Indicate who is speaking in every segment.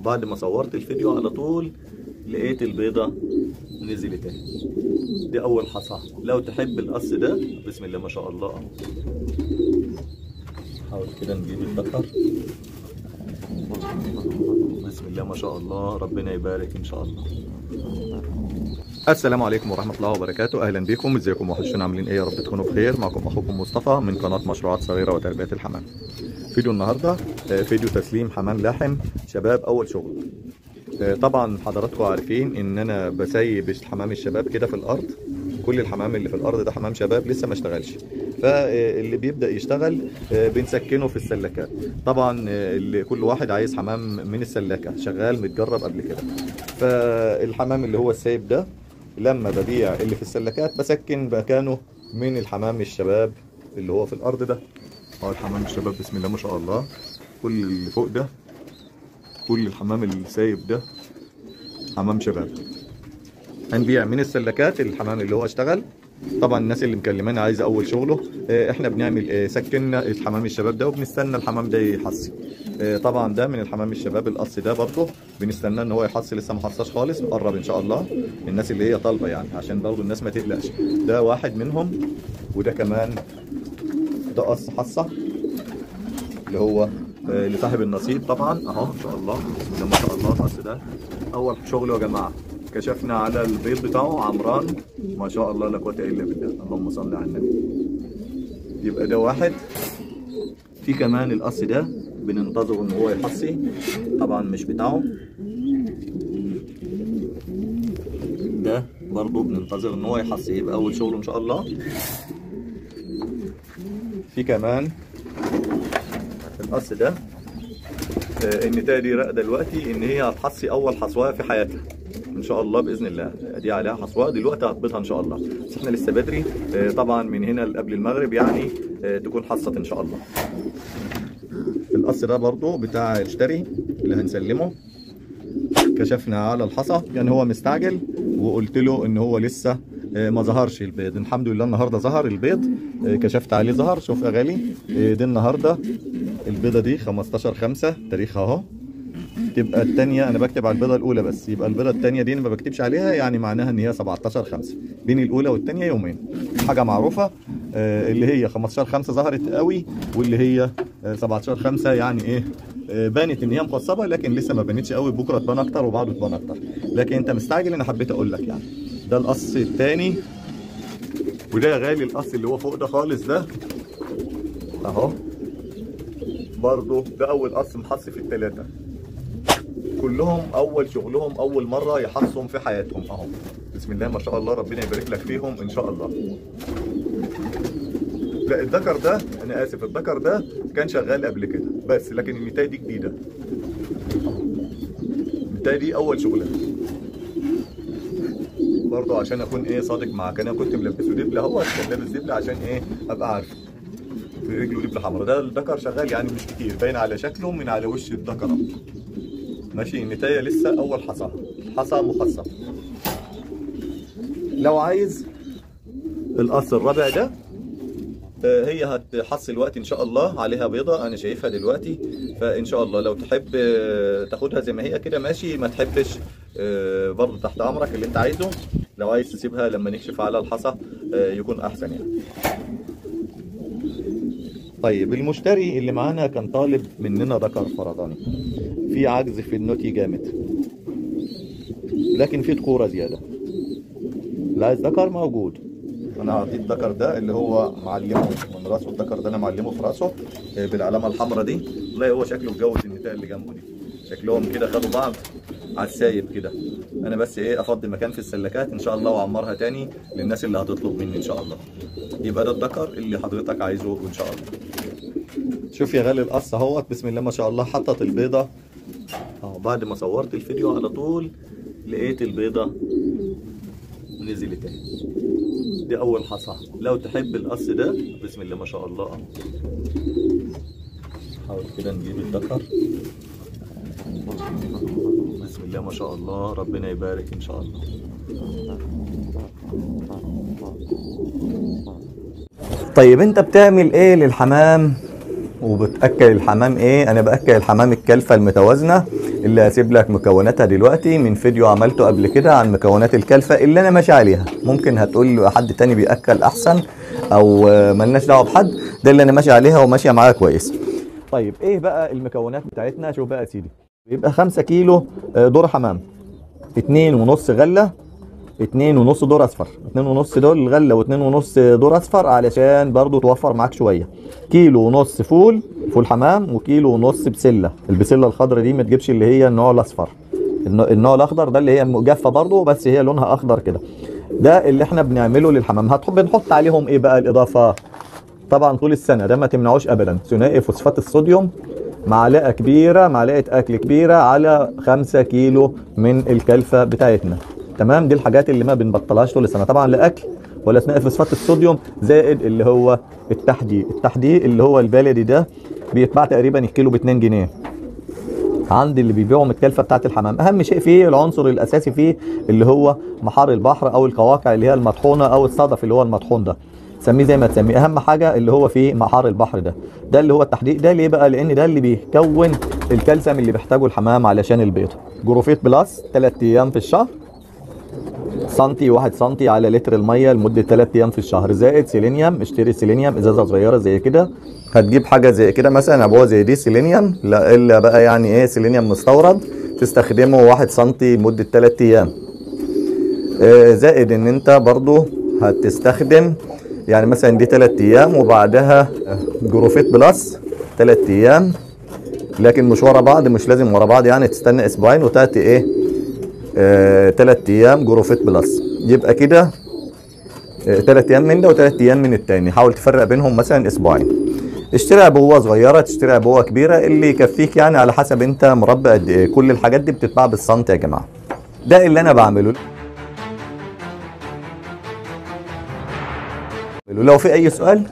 Speaker 1: اهو بعد ما صورت الفيديو على طول لقيت البيضة نزلت اهي. دي أول حصى لو تحب القص ده بسم الله ما شاء الله. حاول كده نجيب الذكر بسم الله ما شاء الله. ربنا يبارك إن شاء الله. السلام عليكم ورحمة الله وبركاته. أهلا بكم. إزيكم وحشتنا عاملين إيه يا رب تكونوا بخير. معكم أخوكم مصطفى من قناة مشروعات صغيرة وتربية الحمام. فيديو النهاردة آه، فيديو تسليم حمام لحم شباب أول شغل. آه، طبعا حضراتكم عارفين إن أنا بسيب حمام الشباب كده في الأرض. كل الحمام اللي في الأرض ده حمام شباب لسه ما اشتغلش. فاللي بيبدأ يشتغل آه، بنسكنه في السلكات طبعا آه، اللي كل واحد عايز حمام من السلكة. شغال متجرب قبل كده. فالحمام اللي هو السايب ده لما ببيع اللي في السلكات بسكن مكانه من الحمام الشباب اللي هو في الأرض ده. اهو الحمام الشباب بسم الله ما شاء الله. كل اللي فوق ده كل الحمام السايب ده حمام شباب. هنبيع من السلكات الحمام اللي هو اشتغل. طبعا الناس اللي مكلمانا عايزة أول شغله آه، إحنا بنعمل آه، سكننا الحمام الشباب ده وبنستنى الحمام ده يحصي طبعا ده من الحمام الشباب القص ده برضه. بنستناه إن هو يحصي لسه ما حصاش خالص. قرب إن شاء الله الناس اللي هي طالبة يعني عشان برضه الناس ما تقلقش. ده واحد منهم وده كمان ده قص حصة اللي هو آه، لصاحب النصيب طبعا. أهو إن شاء الله. بسم الله ما شاء الله القص ده. أول شغل يا جماعة كشفنا على البيض بتاعه عمران. ما شاء الله لا قوة إلا بالله. اللهم صل على النبي. يبقى ده واحد. في كمان القص ده. بننتظر إن هو يحصي. طبعا مش بتاعه ده برضه بننتظر إن هو يحصي. يبقى أول شغل إن شاء الله. في كمان القص ده آه، النتايه دي راقده دلوقتي إن هي هتحصي أول حصوايه في حياتها. إن شاء الله بإذن الله. دي عليها حصوايه دلوقتي هتبيضها إن شاء الله. بس إحنا لسه بدري. آه، طبعا من هنا قبل المغرب يعني آه، تكون حصت إن شاء الله. القص ده برضو بتاع الشتري اللي هنسلمه. كشفنا على الحصى يعني هو مستعجل وقلت له إن هو لسه آه، ما ظهرش البيض. الحمد لله النهارده ظهر البيض. آه، كشفت عليه ظهر. شوف يا غالي آه، دي النهارده البيضة دي 15 5 تاريخها أهو. تبقى الثانية أنا بكتب على البيضة الأولى بس يبقى البيضة الثانية دي أنا ما بكتبش عليها يعني معناها إن هي 17 5 بين الأولى والثانيه يومين. حاجة معروفة اللي هي 15 5 ظهرت قوي واللي هي آه، 17 5 يعني إيه آه، بانت إن هي مقصبة لكن لسه ما بانتش قوي. بكرة تبان أكتر وبعده تبان أكتر. لكن أنت مستعجل أنا حبيت أقول لك يعني. ده القص الثاني وده يا غالي القص اللي هو فوق ده خالص ده. أهو. برضه ده أول قص محص في الثلاثه كلهم أول شغلهم أول مرة يحصهم في حياتهم أهو. بسم الله ما شاء الله ربنا يبارك لك فيهم إن شاء الله. لا الذكر ده أنا آسف الذكر ده كان شغال قبل كده بس لكن النتايه دي جديدة. النتايه دي أول شغلها برضه عشان أكون إيه صادق معاك أنا كنت ملبسه دبله أهو كان لابس دبله عشان إيه أبقى عارف. في رجله دبله حمراء. ده الذكر شغال يعني مش كتير باين على شكله من على وش الذكر. ماشي النتايه لسه أول حصى حصى مخصص. لو عايز القص الرابع ده آه، هي هتحصل الوقت إن شاء الله عليها بيضة أنا شايفها دلوقتي. فإن شاء الله لو تحب آه، تاخدها زي ما هي كده ماشي. ما تحبش آه، برضه تحت أمرك اللي أنت عايزه. لو عايز تسيبها لما نكشف على الحصى يكون أحسن يعني. طيب المشتري اللي معانا كان طالب مننا ذكر فرداني في عجز في النوتي جامد. لكن في تقوره زيادة. اللي عايز ذكر موجود. أنا هعطيه الذكر ده اللي هو معلمه من راسه الذكر ده أنا معلمه في راسه آه، بالعلامة الحمراء دي. والله هو شكله اتجوز النتايه اللي جنبه دي. شكلهم كده خدوا بعض على السايب كده. أنا بس إيه أفضي مكان في السلكات إن شاء الله وأعمرها تاني للناس اللي هتطلب مني إن شاء الله. يبقى ده الذكر اللي حضرتك عايزه إن شاء الله. شوف يا غالي القص أهوت بسم الله ما شاء الله حطت البيضة. أهو بعد ما صورت الفيديو على طول لقيت البيضة نزلت اهي دي أول حصى لو تحب القص ده بسم الله ما شاء الله. اهو حاول كده نجيب الذكر. بسم الله ما شاء الله. ربنا يبارك إن شاء الله. طيب أنت بتعمل إيه للحمام؟ وبتأكل الحمام إيه؟ أنا بأكل الحمام الكلفة المتوازنة. اللي هسيب لك مكوناتها دلوقتي من فيديو عملته قبل كده عن مكونات الكلفة اللي أنا ماشي عليها. ممكن هتقول حد تاني بيأكل أحسن أو ملناش دعوة بحد ده اللي أنا ماشي عليها وماشية معايا كويس. طيب إيه بقى المكونات بتاعتنا؟ شوف بقى يا سيدي. بيبقى 5 كيلو آه، ذره حمام اتنين ونص غلة اتنين ونص درة أصفر. اتنين ونص دول غله واتنين ونص درة أصفر علشان برضو توفر معاك شوية. كيلو ونص فول فول حمام وكيلو ونص بسلة. البسلة الخضراء دي ما تجيبش اللي هي النوع الأصفر. النوع- الأخضر ده اللي هي مجففة برضو بس هي لونها أخضر كده. ده اللي إحنا بنعمله للحمام. هتحب نحط عليهم إيه بقى الإضافة؟ طبعا طول السنة. ده ما تمنعوش ابدا. ثنائي فوسفات الصوديوم معلقة كبيرة معلقة أكل كبيرة على 5 كيلو من الكلفة بتاعتنا. تمام؟ دي الحاجات اللي ما بنبطلهاش طول السنة. طبعا لا اكل ولا ثنائي فوسفات الصوديوم زائد اللي هو التحدي. التحدي اللي هو البلدي ده بيتباع تقريبا الكيلو ب 2 جنيه. عند اللي بيبيعوا من الكلفة بتاعت الحمام. أهم شيء فيه العنصر الأساسي فيه اللي هو محار البحر أو القواقع اللي هي المطحونة أو الصدف اللي هو المطحون ده. سميه زي ما تسميه. أهم حاجة اللي هو فيه محار البحر ده. ده اللي هو التحديق. ده ليه بقى؟ لأن ده اللي بيكون الكالسيوم اللي بيحتاجه الحمام علشان البيض. جروفيت بلس 3 أيام في الشهر. سنتي واحد سنتي على لتر المية لمدة 3 أيام في الشهر. زائد سيلينيوم اشتري سيلينيوم إزازة صغيرة زي كده. هتجيب حاجة زي كده مثلا عبوه زي دي سيلينيوم لا إلا بقى يعني إيه سيلينيوم مستورد تستخدمه واحد سنتي لمدة 3 أيام. آه، زائد إن أنت برضو هتستخدم يعني مثلا دي 3 أيام وبعدها جروفيت بلس 3 أيام. لكن مش ورا بعض مش لازم ورا بعض يعني تستنى أسبوعين وتأتي إيه آه، تلات أيام جروفيت بلس. يبقى كده آه، تلات أيام من ده وتلات أيام من التاني. حاول تفرق بينهم مثلا أسبوعين. اشتري عبوه صغيرة تشتري عبوه كبيرة اللي يكفيك يعني على حسب أنت مربى قد إيه. كل الحاجات دي بتتباع بالسنتي يا جماعة. ده اللي أنا بعمله. لو في أي سؤال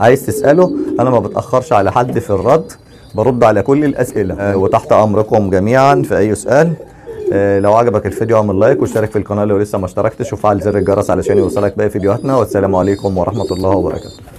Speaker 1: عايز تسأله أنا ما بتأخرش على حد في الرد. برد على كل الأسئلة. آه، وتحت أمركم جميعا في أي سؤال. آه، لو عجبك الفيديو اعمل لايك واشترك في القناة لو لسه ما اشتركتش وفعل زر الجرس علشان يوصلك باقي فيديوهاتنا والسلام عليكم ورحمة الله وبركاته.